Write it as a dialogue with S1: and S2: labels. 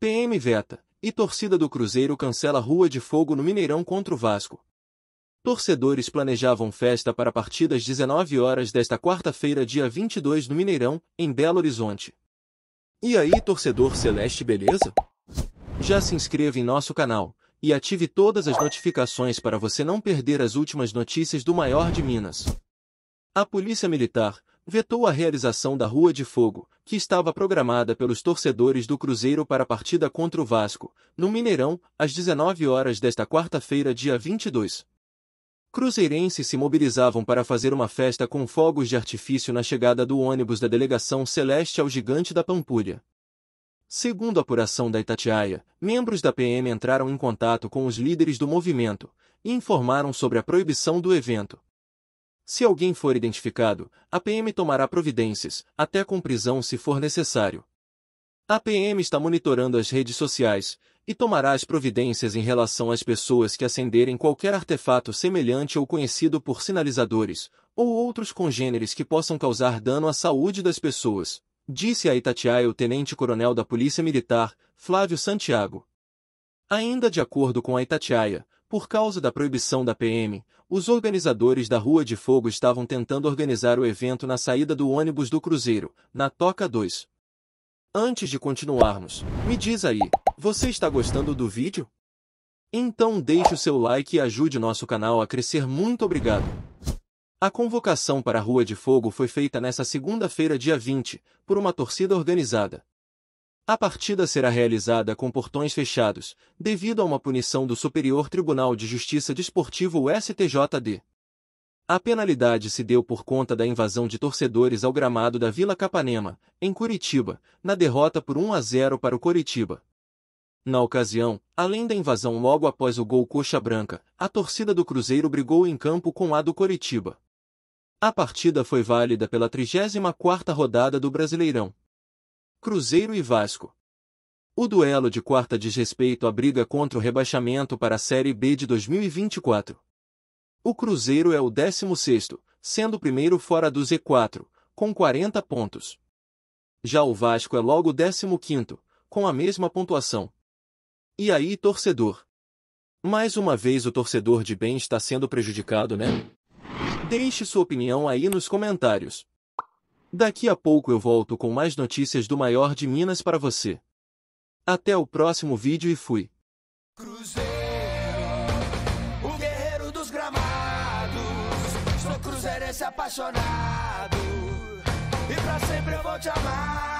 S1: PM veta, e torcida do Cruzeiro cancela Rua de Fogo no Mineirão contra o Vasco. Torcedores planejavam festa para a partida às 19 horas desta quarta-feira, dia 22 no Mineirão, em Belo Horizonte. E aí, torcedor celeste, beleza? Já se inscreva em nosso canal e ative todas as notificações para você não perder as últimas notícias do maior de Minas. A Polícia Militar vetou a realização da Rua de Fogo, que estava programada pelos torcedores do Cruzeiro para a partida contra o Vasco, no Mineirão, às 19 horas desta quarta-feira, dia 22. Cruzeirenses se mobilizavam para fazer uma festa com fogos de artifício na chegada do ônibus da delegação Celeste ao Gigante da Pampulha. Segundo a apuração da Itatiaia, membros da PM entraram em contato com os líderes do movimento e informaram sobre a proibição do evento. Se alguém for identificado, a PM tomará providências, até com prisão se for necessário. A PM está monitorando as redes sociais e tomará as providências em relação às pessoas que acenderem qualquer artefato semelhante ou conhecido por sinalizadores ou outros congêneres que possam causar dano à saúde das pessoas disse a Itatiaia o tenente-coronel da Polícia Militar, Flávio Santiago. Ainda de acordo com a Itatiaia, por causa da proibição da PM, os organizadores da Rua de Fogo estavam tentando organizar o evento na saída do ônibus do Cruzeiro, na Toca 2. Antes de continuarmos, me diz aí, você está gostando do vídeo? Então deixe o seu like e ajude nosso canal a crescer muito obrigado. A convocação para a Rua de Fogo foi feita nesta segunda-feira, dia 20, por uma torcida organizada. A partida será realizada com portões fechados, devido a uma punição do Superior Tribunal de Justiça Desportivo STJD. A penalidade se deu por conta da invasão de torcedores ao gramado da Vila Capanema, em Curitiba, na derrota por 1 a 0 para o Curitiba. Na ocasião, além da invasão logo após o gol Coxa Branca, a torcida do Cruzeiro brigou em campo com a do Coritiba. A partida foi válida pela 34ª rodada do Brasileirão. Cruzeiro e Vasco. O duelo de quarta diz respeito à briga contra o rebaixamento para a Série B de 2024. O Cruzeiro é o 16º, sendo o primeiro fora do Z4, com 40 pontos. Já o Vasco é logo o 15º, com a mesma pontuação. E aí, torcedor? Mais uma vez o torcedor de bem está sendo prejudicado, né? Deixe sua opinião aí nos comentários. Daqui a pouco eu volto com mais notícias do maior de Minas para você. Até o próximo vídeo e fui. Cruzeiro, o guerreiro dos gramados. Sou apaixonado. E pra sempre eu vou te amar.